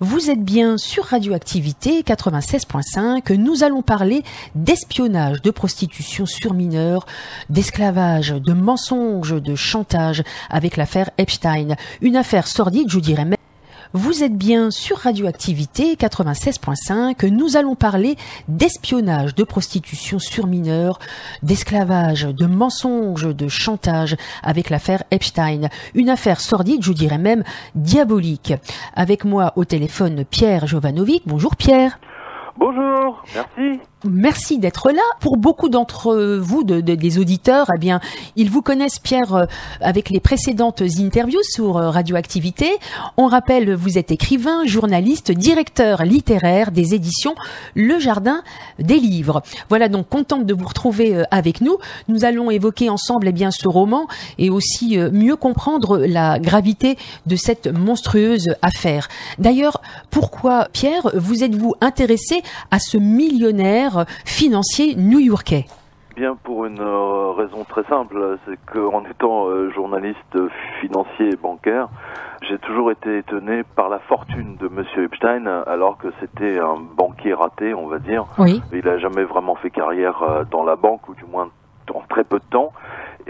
Vous êtes bien sur Radioactivité 96.5. Nous allons parler d'espionnage, de prostitution sur mineurs, d'esclavage, de mensonges, de chantage avec l'affaire Epstein. Une affaire sordide, je dirais même. Vous êtes bien sur Radioactivité 96.5. Nous allons parler d'espionnage, de prostitution sur mineurs, d'esclavage, de mensonges, de chantage avec l'affaire Epstein. Une affaire sordide, je dirais même diabolique. Avec moi au téléphone Pierre Jovanovic. Bonjour Pierre. Bonjour, merci. Merci d'être là. Pour beaucoup d'entre vous, de, de- des auditeurs, eh bien, ils vous connaissent, Pierre, euh, avec les précédentes interviews sur euh, Radioactivité. On rappelle, vous êtes écrivain, journaliste, directeur littéraire des éditions Le Jardin des Livres. Voilà, donc contente de vous retrouver euh, avec nous. Nous allons évoquer ensemble, eh bien, ce roman et aussi mieux comprendre la gravité de cette monstrueuse affaire. D'ailleurs, pourquoi, Pierre, vous êtes-vous intéressé à ce millionnaire financier new-yorkais Bien pour une euh, raison très simple, c'est qu'en étant euh, journaliste financier et bancaire, j'ai toujours été étonné par la fortune de Monsieur Epstein, alors que c'était un banquier raté, on va dire. Oui. Il a jamais vraiment fait carrière euh, dans la banque, ou du moins en très peu de temps.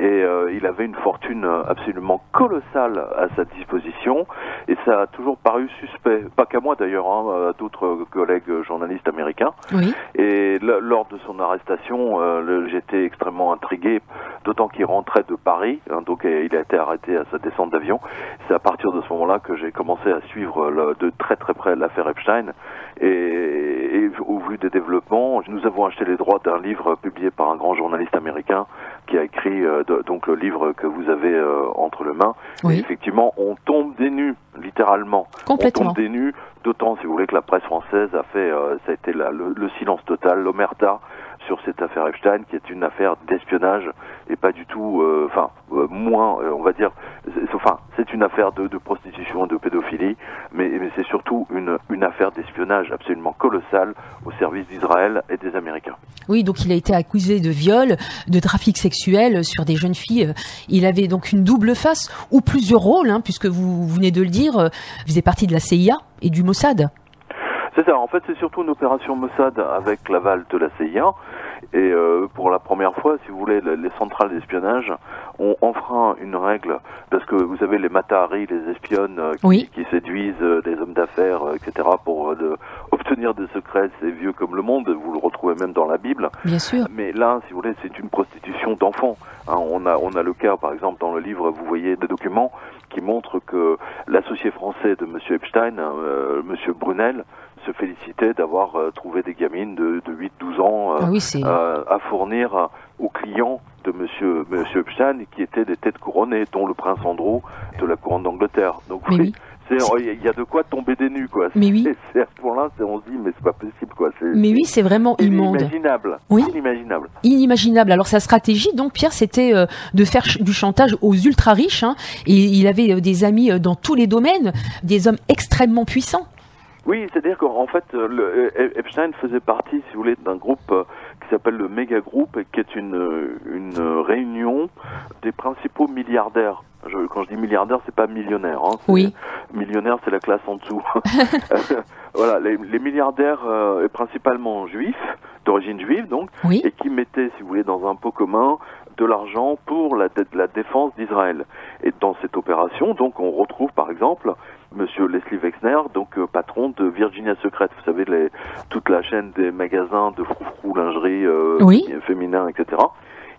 Et euh, il avait une fortune euh, absolument colossale à sa disposition, et ça a toujours paru suspect. Pas qu'à moi d'ailleurs, hein, à d'autres collègues journalistes américains. Oui. Et lors de son arrestation, euh, j'étais extrêmement intrigué, d'autant qu'il rentrait de Paris, hein, donc il a été arrêté à sa descente d'avion. C'est à partir de ce moment-là que j'ai commencé à suivre le- de très très près l'affaire Epstein. Et, et au vu des développements, nous avons acheté les droits d'un livre publié par un grand journaliste américain qui a écrit euh, de- donc le livre que vous avez euh, entre les mains. Oui. Et effectivement, on tombe des nues, littéralement. Complètement. On tombe des nues, d'autant, si vous voulez, que la presse française a fait, euh, ça a été la- le, le silence total, l'omerta sur cette affaire Epstein, qui est une affaire d'espionnage et pas du tout, euh, enfin, euh, moins, euh, on va dire, enfin, c'est une affaire de, prostitution de pédophilie, mais, c'est surtout une, affaire d'espionnage absolument colossale au service d'Israël et des Américains. Oui, donc il a été accusé de viol, de trafic sexuel sur des jeunes filles. Il avait donc une double face ou plusieurs rôles, hein, puisque vous venez de le dire, il faisait partie de la CIA et du Mossad. C'est ça, en fait, c'est surtout une opération Mossad avec l'aval de la CIA. Et euh, pour la première fois, si vous voulez, le- les centrales d'espionnage ont enfreint une règle, parce que vous savez, les Matahari, les espionnes euh, qui, Oui. qui séduisent euh, des hommes d'affaires, euh, etc., pour euh, de- obtenir des secrets, c'est vieux comme le monde, vous le retrouvez même dans la Bible. Bien sûr. Mais là, si vous voulez, c'est une prostitution d'enfants. Hein, on a on a le cas, par exemple, dans le livre, vous voyez des documents qui montrent que l'associé français de Monsieur Epstein, Monsieur Brunel, se félicitait d'avoir euh, trouvé des gamines de, de 8-12 ans euh, Ah oui, euh, à fournir aux clients de Monsieur Monsieur Epstein, qui étaient des têtes couronnées, dont le prince Andrew de la couronne d'Angleterre. Donc Mais oui, il y a de quoi tomber des nues, quoi. Mais oui. C'est- à ce point-là, c'est- on se dit mais c'est pas possible, quoi. Mais oui, c'est vraiment immonde. inimaginable. Oui. Inimaginable. Inimaginable. Alors sa stratégie, donc Pierre, c'était euh, de faire ch- du chantage aux ultra riches. Hein, et il avait euh, des amis euh, dans tous les domaines, des hommes extrêmement puissants. Oui, c'est-à-dire qu'en fait, euh, le, euh, Epstein faisait partie, si vous voulez, d'un groupe euh, qui s'appelle le Méga Group, et qui est une, euh, une réunion des principaux milliardaires. Je, quand je dis milliardaire, c'est pas millionnaire. Hein, Oui. Millionnaire, c'est la classe en dessous. voilà, les, les milliardaires, euh, principalement juifs, d'origine juive donc, Oui. et qui mettaient, si vous voulez, dans un pot commun de l'argent pour la, la défense d'Israël. Et dans cette opération, donc, on retrouve par exemple Monsieur Leslie Wexner, donc euh, patron de Virginia Secret. Vous savez, les, toute la chaîne des magasins de froufrou, lingerie, euh, Oui. féminin, etc.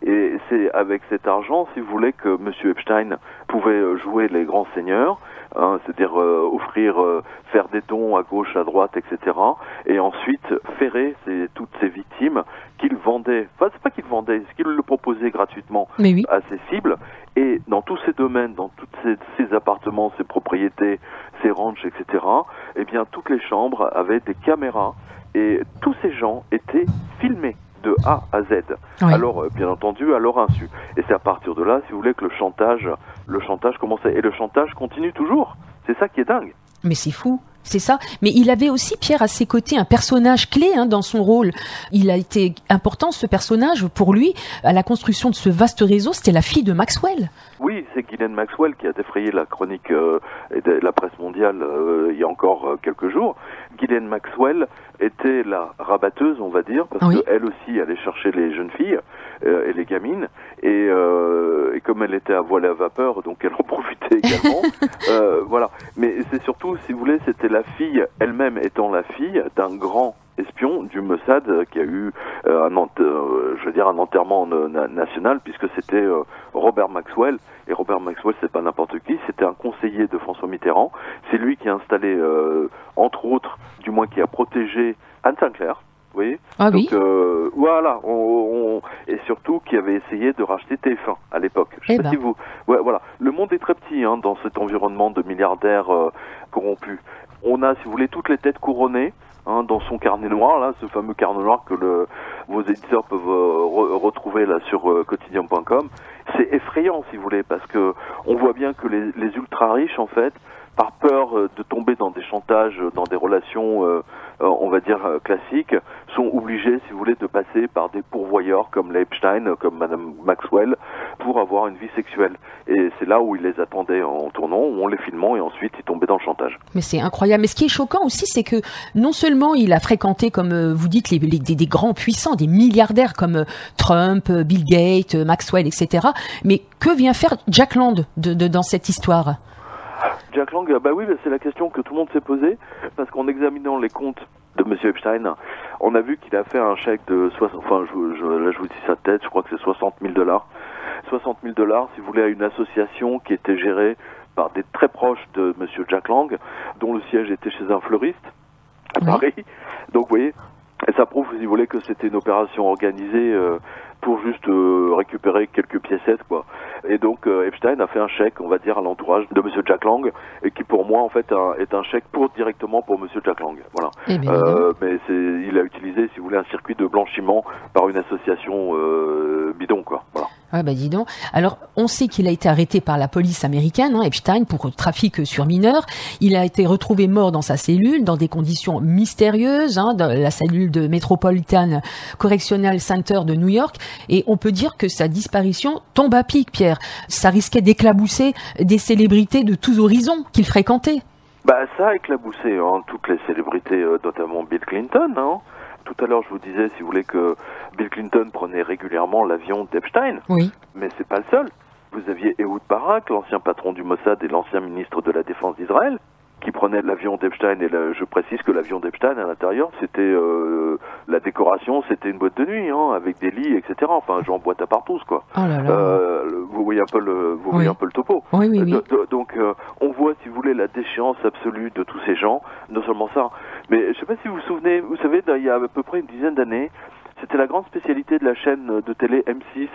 Et c'est avec cet argent, si vous voulez, que Monsieur Epstein pouvait euh, jouer les grands seigneurs, hein, c'est-à-dire euh, offrir, euh, faire des dons à gauche, à droite, etc. Et ensuite ferrer ces- toutes ces victimes qu'il vendait. Enfin, c'est pas qu'il vendait, c'est qu'il le proposait gratuitement Mais oui. à ses cibles. Et dans tous ces domaines, dans tous ces, ces appartements, ces propriétés, ces ranchs, etc., eh bien, toutes les chambres avaient des caméras et tous ces gens étaient filmés de A à Z. Oui. Alors, euh, bien entendu, à leur insu. Et c'est à partir de là, si vous voulez, que le chantage, le chantage commençait. Et le chantage continue toujours. C'est ça qui est dingue. Mais c'est fou. C'est ça. Mais il avait aussi, Pierre, à ses côtés, un personnage clé hein, dans son rôle. Il a été important, ce personnage, pour lui, à la construction de ce vaste réseau. C'était la fille de Maxwell. Oui, c'est Ghislaine Maxwell qui a défrayé la chronique euh, et de la presse mondiale euh, il y a encore euh, quelques jours. Ghislaine Maxwell était la rabatteuse, on va dire, parce qu'elle aussi allait chercher les jeunes filles et les gamines. Et, et, comme elle était à voile à vapeur, donc elle en profitait également. voilà. Mais c'est surtout, si vous voulez, c'était la fille, elle-même étant la fille d'un grand espion du Mossad euh, qui a eu euh, un, euh, je veux dire un enterrement national puisque c'était Robert Maxwell et Robert Maxwell c'est pas n'importe qui c'était un conseiller de François Mitterrand c'est lui qui a installé entre autres du moins qui a protégé Anne Sinclair vous voyez ah Donc, voilà, on, et surtout qui avait essayé de racheter TF1 à l'époque. Je sais eh pas ben. si vous, ouais, voilà, le monde est très petit hein, dans cet environnement de milliardaires corrompus. On a, si vous voulez, toutes les têtes couronnées Hein, dans son carnet noir, là, ce fameux carnet noir que le, vos éditeurs peuvent euh, retrouver là sur euh, quotidien.com. C'est effrayant, si vous voulez, parce que on voit bien que les, les ultra riches, en fait, par peur euh, de tomber dans des relations, euh, euh, on va dire classiques, sont obligés, si vous voulez, de passer par des pourvoyeurs comme l'Epstein, comme Madame Maxwell, pour avoir une vie sexuelle. Et c'est là où ils les attendaient en tournant, où on les filmant, et ensuite ils tombaient dans le chantage. Mais c'est incroyable. Mais ce qui est choquant aussi, c'est que non seulement il a fréquenté, comme vous dites, les, des, grands puissants, des milliardaires comme Trump, Bill Gates, Maxwell, etc. Mais que vient faire Jack Land dans cette histoire? Jack Lang, bah oui, c'est la question que tout le monde s'est posée, parce qu'en examinant les comptes de M. Epstein, on a vu qu'il a fait un chèque de 60, enfin, je, là je vous dis sa tête, je crois que c'est 60 000 dollars. 60 000 dollars, si vous voulez, à une association qui était gérée par des très proches de M. Jack Lang, dont le siège était chez un fleuriste à Paris. Donc, vous voyez, et ça prouve, si vous voulez, que c'était une opération organisée euh, pour juste euh, récupérer quelques piécettes, quoi. Et donc euh, Epstein a fait un chèque, on va dire, à l'entourage de Monsieur Jack Lang, et qui pour moi en fait est un chèque pour directement pour Monsieur Jack Lang. Voilà. Eh euh, mais c'est, il a utilisé, si vous voulez, un circuit de blanchiment par une association euh, bidon, quoi. Voilà. Ouais, bah dis donc. Alors, on sait qu'il a été arrêté par la police américaine, hein, Epstein, pour trafic sur mineurs. Il a été retrouvé mort dans sa cellule, dans des conditions mystérieuses, hein, dans la cellule de Metropolitan Correctional Center de New York. Et on peut dire que sa disparition tombe à pic, Pierre. Ça risquait d'éclabousser des célébrités de tous horizons qu'il fréquentait. Bah, ça a éclaboussé hein, toutes les célébrités, euh, notamment Bill Clinton. Hein. Tout à l'heure, je vous disais, si vous voulez, que Bill Clinton prenait régulièrement l'avion d'Epstein. Oui. Mais c'est pas le seul. Vous aviez Ehud Barak, l'ancien patron du Mossad et l'ancien ministre de la Défense d'Israël, qui prenait l'avion d'Epstein. Et je précise que l'avion d'Epstein, à l'intérieur, c'était euh, la décoration, c'était une boîte de nuit, hein, avec des lits, etc. Enfin, genre boîte à partous, quoi. Oh là là. Euh, vous voyez un peu le, vous voyez un peu le topo. Oui, oui, oui. donc, euh, on voit, si vous voulez, la déchéance absolue de tous ces gens. Non seulement ça, mais je sais pas si vous vous souvenez, vous savez, il y a à peu près une dizaine d'années, c'était la grande spécialité de la chaîne de télé M6.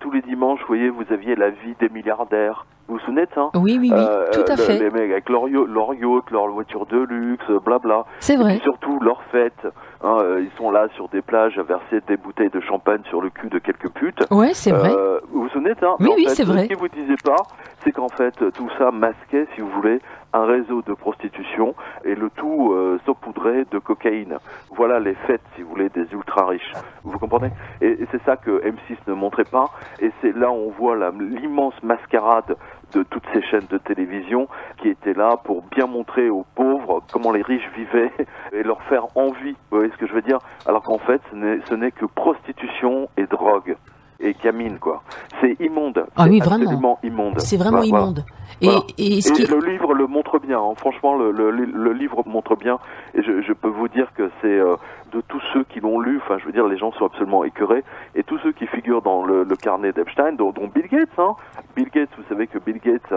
Tous les dimanches, vous voyez, vous aviez la vie des milliardaires. Vous vous souvenez de ça Oui, oui, oui, euh, tout à fait. Les mecs avec leur, leur yacht, leur voiture de luxe, blabla. C'est vrai. Et surtout, leur fête. Hein, euh, ils sont là sur des plages à verser des bouteilles de champagne sur le cul de quelques putes. Ouais, c'est vrai. Euh, vous vous souvenez de ça? Oui, oui, c'est vrai. Ce qui vous disait pas, c'est qu'en fait, tout ça masquait, si vous voulez, un réseau de prostitution et le tout euh, saupoudré de cocaïne. Voilà les fêtes, si vous voulez, des ultra riches. Vous comprenez? Et, c'est ça que M6 ne montrait pas. Et c'est là où on voit l'immense mascarade de toutes ces chaînes de télévision qui étaient là pour bien montrer aux pauvres comment les riches vivaient et leur faire envie. Vous voyez ce que je veux dire? Alors qu'en fait, ce n'est que prostitution et drogue et camine quoi. C'est immonde. Ah oui, vraiment. immonde. C'est vraiment immonde. Et, et, le livre le montre bien. Hein. Franchement, le, le, le, livre montre bien. Et je, je peux vous dire que c'est euh, de tous ceux qui l'ont lu. Enfin, je veux dire, les gens sont absolument écœurés. Et tous ceux qui figurent dans le, carnet d'Epstein, dont, dont, Bill Gates. Hein. Bill Gates, vous savez que Bill Gates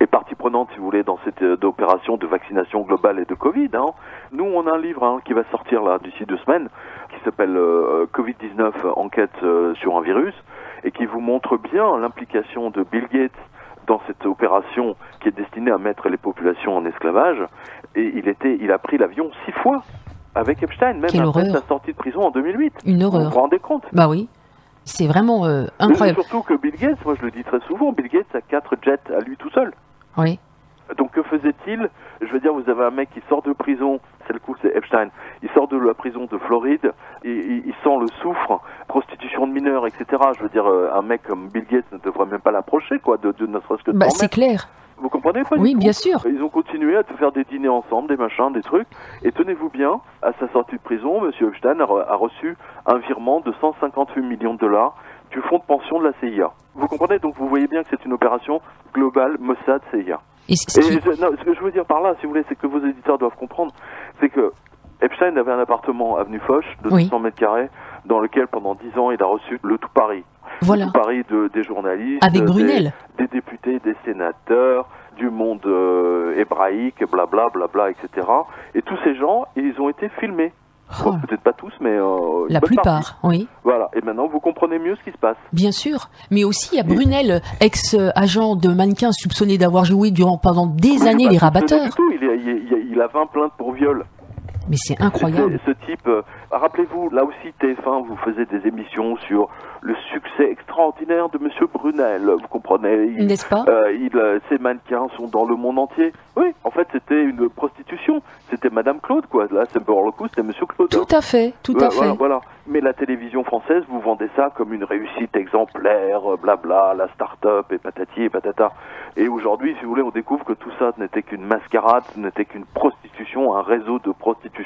est partie prenante, si vous voulez, dans cette euh, opération de vaccination globale et de Covid. Hein. Nous, on a un livre hein, qui va sortir là d'ici deux semaines, s'appelle euh, Covid-19 enquête sur un virus, et qui vous montre bien l'implication de Bill Gates dans cette opération qui est destinée à mettre les populations en esclavage. Et il était, il a pris l'avion six fois avec Epstein, même après sa sortie de prison en 2008. Une horreur. Vous vous rendez compte? Bah oui. C'est vraiment euh, incroyable. surtout que Bill Gates, moi je le dis très souvent, Bill Gates a quatre jets à lui tout seul. Oui. Donc que faisait-il? Je veux dire, vous avez un mec qui sort de prison, c'est le coup, c'est Epstein, il sort de la prison de Floride, et, il, il sent le soufre, prostitution de mineurs, etc. Je veux dire, euh, un mec comme Bill Gates ne devrait même pas l'approcher, quoi, de, de ne serait-ce que de Bah, c'est clair. Vous comprenez pas Oui, bien sûr. Ils ont continué à te faire des dîners ensemble, des machins, des trucs. Et tenez-vous bien, à sa sortie de prison, M. Epstein a, re- a reçu un virement de 158 millions de dollars du fonds de pension de la CIA. Vous comprenez Donc vous voyez bien que c'est une opération globale Mossad-CIA. Et ce Et qui- je- non, ce que je veux dire par là, si vous voulez, c'est que vos éditeurs doivent comprendre, c'est que Epstein avait un appartement avenue Foch de Oui. 200 mètres carrés, dans lequel pendant 10 ans il a reçu le tout Paris. Voilà. Le tout Paris de, des journalistes, Avec des- Brunel. des députés, des sénateurs, du monde euh, hébraïque, blabla, blabla, etc. Et tous ces gens, ils ont été filmés. Oh, Peut-être pas tous, mais euh, la partie. plupart, oui. Voilà. Et maintenant, vous comprenez mieux ce qui se passe. Bien sûr, mais aussi il y a Brunel, ex-agent de mannequin soupçonné d'avoir joué durant pendant des Oui, années pas les rabatteurs. du tout. Il, il, il a 20 plaintes pour viol. Mais c'est incroyable. Ce, ce type, euh, rappelez-vous, là aussi TF1 vous faisait des émissions sur le succès extraordinaire de Monsieur Brunel. Vous comprenez N'est-ce pas euh, il, euh, Ces mannequins sont dans le monde entier. Oui, en fait, c'était une prostitution. C'était Madame Claude, quoi. Là, c'est pour le coup, c'était Monsieur Claude. Tout à fait, tout Ouais, à voilà, fait. voilà. Mais la télévision française, vous vendez ça comme une réussite exemplaire, blabla, la start-up et patati et patata. Et aujourd'hui, si vous voulez, on découvre que tout ça n'était qu'une mascarade, n'était qu'une prostitution, un réseau de prostitution.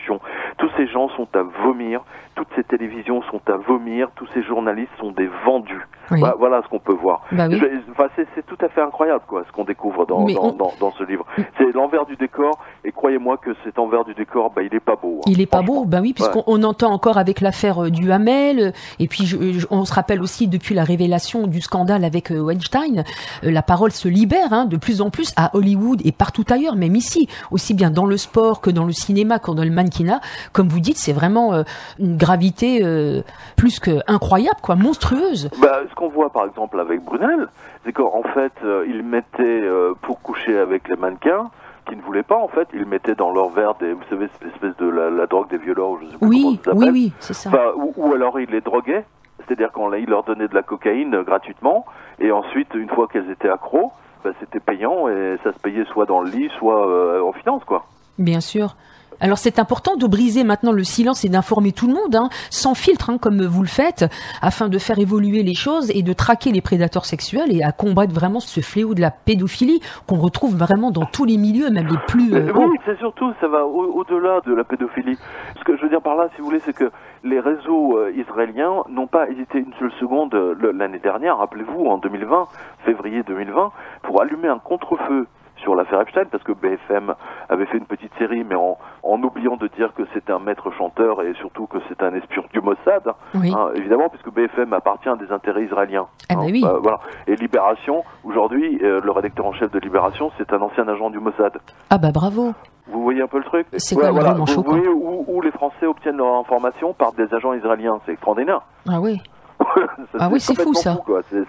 Tous ces gens sont à vomir, toutes ces télévisions sont à vomir, tous ces journalistes sont des vendus. Oui. Voilà, voilà ce qu'on peut voir. Bah oui. Je- enfin, c'est, tout à fait incroyable, quoi, ce qu'on découvre dans, Mais dans, on- dans, dans ce livre. C'est l'envers du décor, et croyez-moi que cet envers du décor, bah, il est pas beau. hein. Il est pas beau, ben oui, puisqu'on on entend encore avec l'affaire euh, du Hamel, et puis je- je- on se rappelle aussi depuis la révélation du scandale avec euh, Weinstein, euh, la parole se libère hein, de plus en plus à Hollywood et partout ailleurs, même ici, aussi bien dans le sport que dans le cinéma, que dans le mannequinat. Comme vous dites, c'est vraiment euh, une gravité euh, plus que incroyable, quoi, monstrueuse. Bah, ce qu'on voit par exemple avec Brunel, c'est qu'en fait, euh, il mettait euh, pour coucher avec les mannequins qui ne voulaient pas, en fait, il mettait dans leur verre des, vous savez, cette espèce de la, la drogue des violeurs, je sais plus Oui, comment oui, oui, c'est ça. Enfin, ou, ou alors il les droguait, c'est-à-dire qu'il leur donnait de la cocaïne gratuitement, et ensuite, une fois qu'elles étaient accros, bah, c'était payant et ça se payait soit dans le lit, soit euh, en finance, quoi. Bien sûr. Alors c'est important de briser maintenant le silence et d'informer tout le monde, hein, sans filtre, hein, comme vous le faites, afin de faire évoluer les choses et de traquer les prédateurs sexuels et à combattre vraiment ce fléau de la pédophilie qu'on retrouve vraiment dans tous les milieux, même les plus euh, oui, c'est surtout, ça va au- au-delà de la pédophilie. Ce que je veux dire par là, si vous voulez, c'est que les réseaux euh, israéliens n'ont pas hésité une seule seconde euh, l'année dernière, rappelez-vous, en 2020, février 2020, pour allumer un contre-feu sur l'affaire Epstein, parce que BFM avait fait une petite série, mais en, en oubliant de dire que c'était un maître chanteur et surtout que c'était un espion du Mossad, Oui. hein, évidemment, puisque BFM appartient à des intérêts israéliens. Ah bah hein, oui. euh, voilà. Et Libération, aujourd'hui, euh, le rédacteur en chef de Libération, c'est un ancien agent du Mossad. Ah bah bravo. Vous voyez un peu le truc C'est vous, choquant. Vous voyez où, où les Français obtiennent leur information par des agents israéliens. C'est extraordinaire. Ah oui. Ah oui, c'est fou, ça.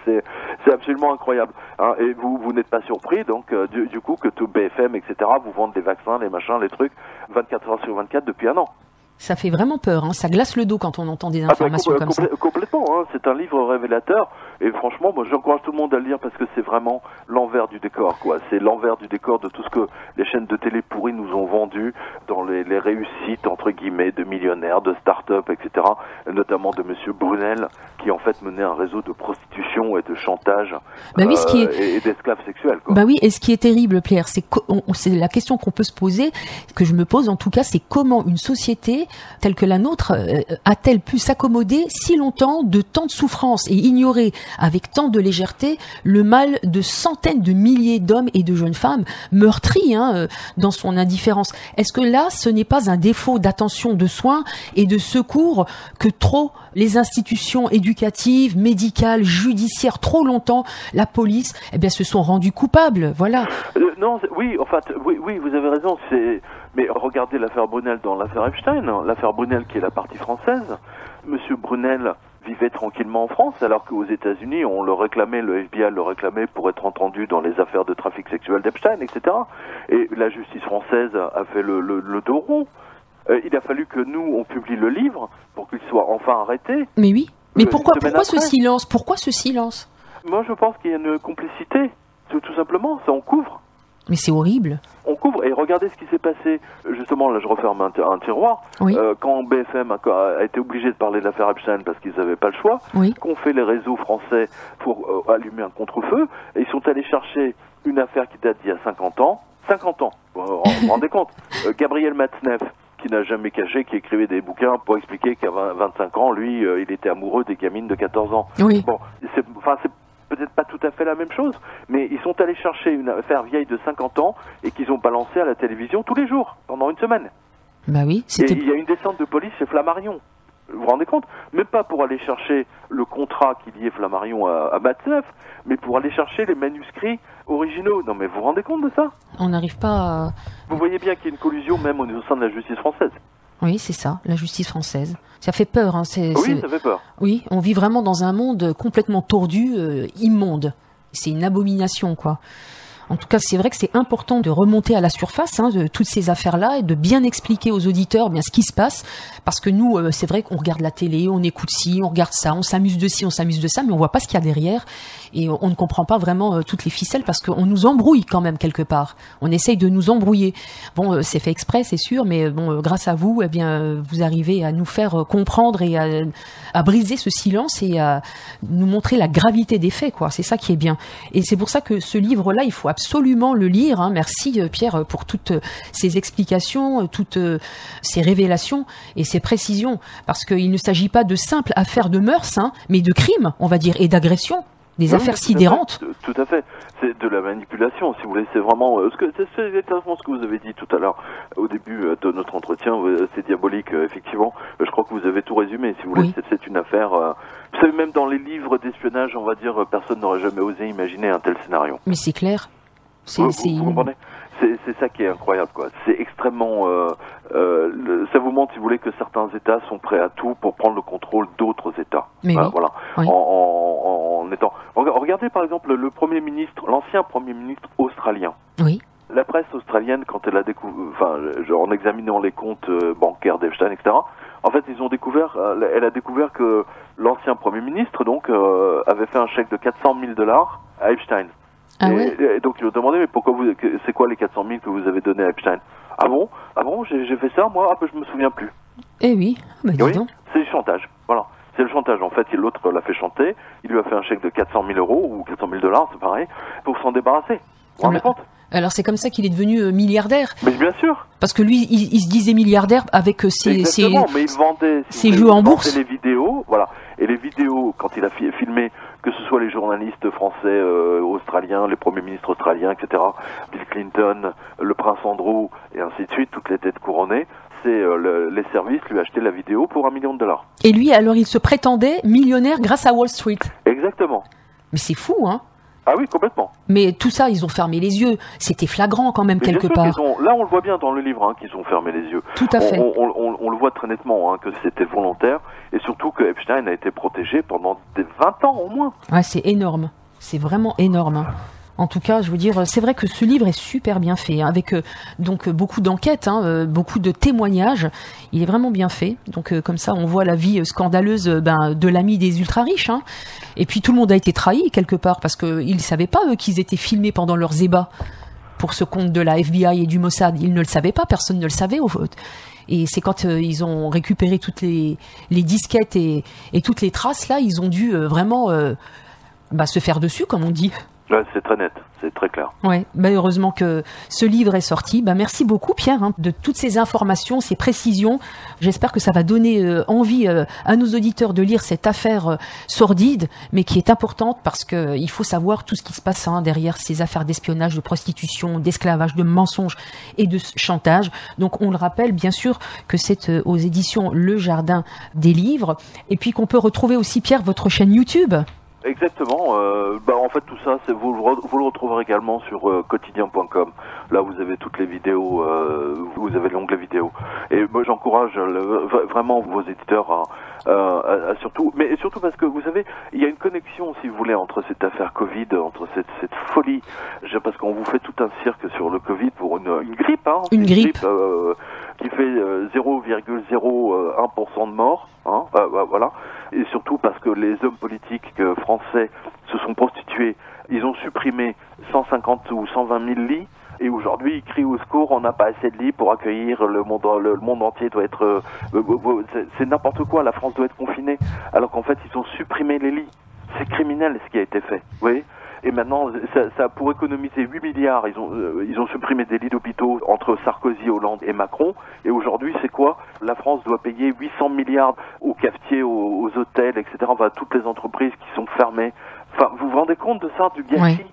C'est- absolument incroyable. hein. Et vous, vous n'êtes pas surpris, donc, euh, du, du coup, que tout BFM, etc., vous vendent des vaccins, les machins, les trucs, 24 heures sur 24 depuis un an. Ça fait vraiment peur, hein. ça glace le dos quand on entend des Ah bah, informations compl- comme ça. complè- Complètement, hein. c'est un livre révélateur. Et franchement, moi j'encourage tout le monde à le lire parce que c'est vraiment l'envers du décor. quoi. C'est l'envers du décor de tout ce que les chaînes de télé pourries nous ont vendu dans les, les réussites, entre guillemets, de millionnaires, de start-up, etc. Notamment de Monsieur Brunel, qui en fait menait un réseau de prostitution et de chantage Bah oui, ce qui euh, est- et, et d'esclaves sexuels. Quoi. Bah oui, et ce qui est terrible, Pierre, c'est la question qu'on peut se poser, que je me pose en tout cas, c'est comment une société telle que la nôtre euh, a-t-elle pu s'accommoder si longtemps de tant de souffrances et ignorer avec tant de légèreté le mal de centaines de milliers d'hommes et de jeunes femmes meurtris hein, euh, dans son indifférence. Est-ce que là, ce n'est pas un défaut d'attention, de soins et de secours que trop les institutions éducatives, médicales, judiciaires, trop longtemps, la police, eh bien, se sont rendus coupables? Voilà. Euh, non, oui, en fait, oui, oui, vous avez raison. C'est, mais regardez l'affaire Brunel dans l'affaire Epstein, hein. l'affaire Brunel qui est la partie française. Monsieur Brunel vivait tranquillement en France, alors qu'aux États-Unis, on le réclamait, le FBI le réclamait pour être entendu dans les affaires de trafic sexuel d'Epstein, etc. Et la justice française a fait le, le, le dos rond. Euh, il a fallu que nous, on publie le livre pour qu'il soit enfin arrêté. Mais oui. Mais Euh, pourquoi, pourquoi ce silence? Pourquoi ce silence? Moi, je pense qu'il y a une complicité, tout, tout simplement, ça on couvre. Mais c'est horrible. On couvre et regardez ce qui s'est passé. Justement, là, je referme un, un tiroir. Oui. Euh, quand BFM a, a été obligé de parler de l'affaire Epstein parce qu'ils n'avaient pas le choix, Oui. qu'ont fait les réseaux français pour euh, allumer un contre-feu, et ils sont allés chercher une affaire qui date d'il y a 50 ans. 50 ans, vous vous rendez compte Euh, Gabriel Matzneff, qui n'a jamais caché, qui écrivait des bouquins pour expliquer qu'à 20 25 ans, lui, euh, il était amoureux des gamines de 14 ans. Oui. Bon, c'est enfin, c'est peut-être pas tout à fait la même chose, mais ils sont allés chercher une affaire vieille de 50 ans et qu'ils ont balancé à la télévision tous les jours, pendant une semaine. Bah oui, Et c'était. il y a une descente de police chez Flammarion. Vous vous rendez compte? Même pas pour aller chercher le contrat qui liait Flammarion à, à mais pour aller chercher les manuscrits originaux. Non mais vous vous rendez compte de ça? On n'arrive pas à... Vous voyez bien qu'il y a une collusion même au sein de la justice française. Oui, c'est ça, la justice française. Ça fait peur. Hein. c'est- Oui, ça fait peur. Oui, on vit vraiment dans un monde complètement tordu, euh, immonde. C'est une abomination, quoi. En tout cas, c'est vrai que c'est important de remonter à la surface hein, de toutes ces affaires-là et de bien expliquer aux auditeurs bien ce qui se passe, parce que nous, euh, c'est vrai qu'on regarde la télé, on écoute ci, on regarde ça, on s'amuse de ci, on s'amuse de ça, mais on voit pas ce qu'il y a derrière et on ne comprend pas vraiment euh, toutes les ficelles parce qu'on nous embrouille quand même quelque part. On essaye de nous embrouiller. Bon, euh, c'est fait exprès, c'est sûr, mais bon, grâce à vous, eh bien, vous arrivez à nous faire comprendre et à, à briser ce silence et à nous montrer la gravité des faits. C'est ça qui est bien. Et c'est pour ça que ce livre-là, il faut absolument le lire. hein. Merci euh, Pierre pour toutes euh, ces explications, euh, toutes ces révélations et ces précisions, parce qu'il ne s'agit pas de simples affaires de mœurs, hein, mais de crimes, on va dire, et d'agressions, des Oui, affaires sidérantes. Tout, à fait. C'est de la manipulation, si vous voulez. C'est vraiment euh, ce que c'est exactement ce que vous avez dit tout à l'heure au début euh, de notre entretien. Euh, C'est diabolique, effectivement. Je crois que vous avez tout résumé. Si vous voulez, Oui. c'est- une affaire. Vous savez, même dans les livres d'espionnage, on va dire, personne n'aurait jamais osé imaginer un tel scénario. Mais c'est clair. C'est, Vous, c'est vous une- comprenez c'est, c'est ça qui est incroyable, quoi. C'est extrêmement. euh, euh, le- ça vous montre, si vous voulez, que certains États sont prêts à tout pour prendre le contrôle d'autres États. Mais oui. voilà. Oui. En, en- en étant. Rega- Regardez par exemple le Premier ministre, l'ancien Premier ministre australien. Oui. La presse australienne, quand elle a découvert, enfin, en examinant les comptes euh, bancaires d'Epstein, etc. En fait, ils ont découvert, elle a découvert que l'ancien Premier ministre, donc, euh, avait fait un chèque de 400 000 dollars à Epstein. Ah et, ouais. et donc ils ont demandé mais pourquoi vous c'est quoi les 400 000 que vous avez donné à Epstein? Ah bon? Ah bon? J'ai fait ça moi ah ben, je me souviens plus. Eh oui. Bah, dis Oui, donc. c'est du chantage. Voilà. C'est le chantage. En fait, l'autre l'a fait chanter. Il lui a fait un chèque de 400 000 euros ou 400 000 dollars, c'est pareil, pour s'en débarrasser. Vous vous compte? Alors c'est comme ça qu'il est devenu euh, milliardaire. Mais bien sûr. Parce que lui, il, il se disait milliardaire avec euh, ses, ses-. Mais il vendait. ses jeux en il bourse. les vidéos, voilà. Et les vidéos, quand il a fi- filmé, que ce soit les journalistes français, euh, australiens, les premiers ministres australiens, etc., Bill Clinton, le prince Andrew, et ainsi de suite, toutes les têtes couronnées, c'est euh, le- les services lui achetaient la vidéo pour un million de dollars. Et lui, alors, il se prétendait millionnaire grâce à Wall Street. Exactement. Mais c'est fou, hein Ah oui, complètement. Mais tout ça, ils ont fermé les yeux. C'était flagrant quand même Mais bien quelque sûr part. ont- là, on le voit bien dans le livre, hein, qu'ils ont fermé les yeux. Tout à fait. On, on- on- on le voit très nettement, hein, que c'était volontaire, et surtout que Epstein a été protégé pendant des 20 ans au moins. Ouais, c'est énorme. C'est vraiment énorme. En tout cas, je veux dire, c'est vrai que ce livre est super bien fait, hein, avec euh, donc euh, beaucoup d'enquêtes, hein, euh, beaucoup de témoignages. Il est vraiment bien fait. Donc comme ça, on voit la vie scandaleuse ben, de l'ami des ultra riches. Hein. Et puis tout le monde a été trahi quelque part parce qu'ils ne savaient pas eux qu'ils étaient filmés pendant leurs ébats pour ce compte de la FBI et du Mossad. Ils ne le savaient pas, personne ne le savait. Au fait. Et c'est quand ils ont récupéré toutes les, disquettes et, toutes les traces là, ils ont dû vraiment bah, se faire dessus, comme on dit. Ouais, c'est très net, c'est très clair. Ouais, bah heureusement que ce livre est sorti. Bah merci beaucoup Pierre hein, de toutes ces informations, ces précisions. J'espère que ça va donner euh, envie euh, à nos auditeurs de lire cette affaire euh, sordide, mais qui est importante parce que euh, il faut savoir tout ce qui se passe hein, derrière ces affaires d'espionnage, de prostitution, d'esclavage, de mensonges et de chantage. Donc on le rappelle bien sûr que c'est aux éditions Le Jardin des livres et puis qu'on peut retrouver aussi Pierre votre chaîne YouTube. Exactement. euh, bah, en fait, tout ça, c'est vous, vous le retrouverez également sur euh, quotidien.com. Là, vous avez toutes les vidéos, euh, vous avez l'onglet vidéo. Et moi, j'encourage vraiment vos éditeurs à, euh, à- à surtout, mais surtout parce que vous savez, il y a une connexion, si vous voulez, entre cette affaire Covid, entre cette, cette folie, parce qu'on vous fait tout un cirque sur le Covid pour une, une grippe, hein, Une grippe. euh, qui fait euh, 0,01% de morts, hein, euh, bah, voilà, et surtout parce que les hommes politiques euh, français se sont prostitués, ils ont supprimé 150 ou 120 000 lits Et aujourd'hui, ils crient au secours, on n'a pas assez de lits pour accueillir le monde, le monde entier doit être, euh, euh, euh, c'est n'importe quoi, la France doit être confinée. Alors qu'en fait, ils ont supprimé les lits. C'est criminel ce qui a été fait, vous voyez et maintenant, ça, ça pour économiser 8 milliards, ils ont, euh, ils ont supprimé des lits d'hôpitaux entre Sarkozy, Hollande et Macron. Et aujourd'hui, c'est quoi? La France doit payer 800 milliards aux cafetiers, aux, aux hôtels, etc. Enfin, toutes les entreprises qui sont fermées. Enfin, vous vous rendez compte de ça, du gâchis?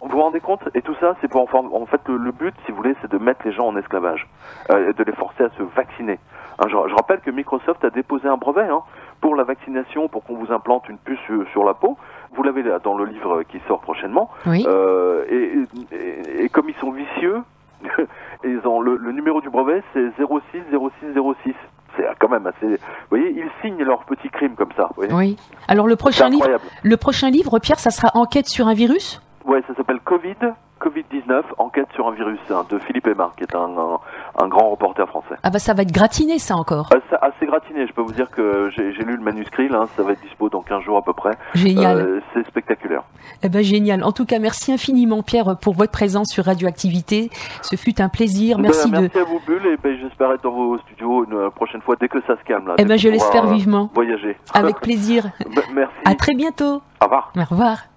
Vous vous rendez compte? Et tout ça, c'est pour enfin, en fait le, le but, si vous voulez, c'est de mettre les gens en esclavage, euh, de les forcer à se vacciner. Hein, je, je rappelle que Microsoft a déposé un brevet hein, pour la vaccination, pour qu'on vous implante une puce sur, sur la peau. Vous l'avez là dans le livre qui sort prochainement. Oui. Euh, et, et- et comme ils sont vicieux, ils ont le, le numéro du brevet, c'est 06 06 06. C'est quand même assez. Vous voyez, ils signent leurs petits crimes comme ça. Vous voyez Oui. Alors le prochain livre, le prochain livre, Pierre, ça sera Enquête sur un virus? Ouais, ça s'appelle Covid, Covid-19, enquête sur un virus, hein, de Philippe Aymar, qui est un, un, un grand reporter français. Ah bah ça va être gratiné ça encore. Assez, assez gratiné, je peux vous dire que j'ai lu le manuscrit, là, ça va être dispo dans 15 jours à peu près. Génial. Euh, c'est spectaculaire. Eh ben génial. En tout cas, merci infiniment Pierre pour votre présence sur Radioactivité. Ce fut un plaisir. Merci Ben, de. merci à vous, Bulle, et ben, j'espère être dans vos studios une euh, prochaine fois dès que ça se calme. Là, Eh ben je l'espère euh, vivement. Voyager. Avec plaisir. Ben, merci. À très bientôt. Au revoir. Au revoir.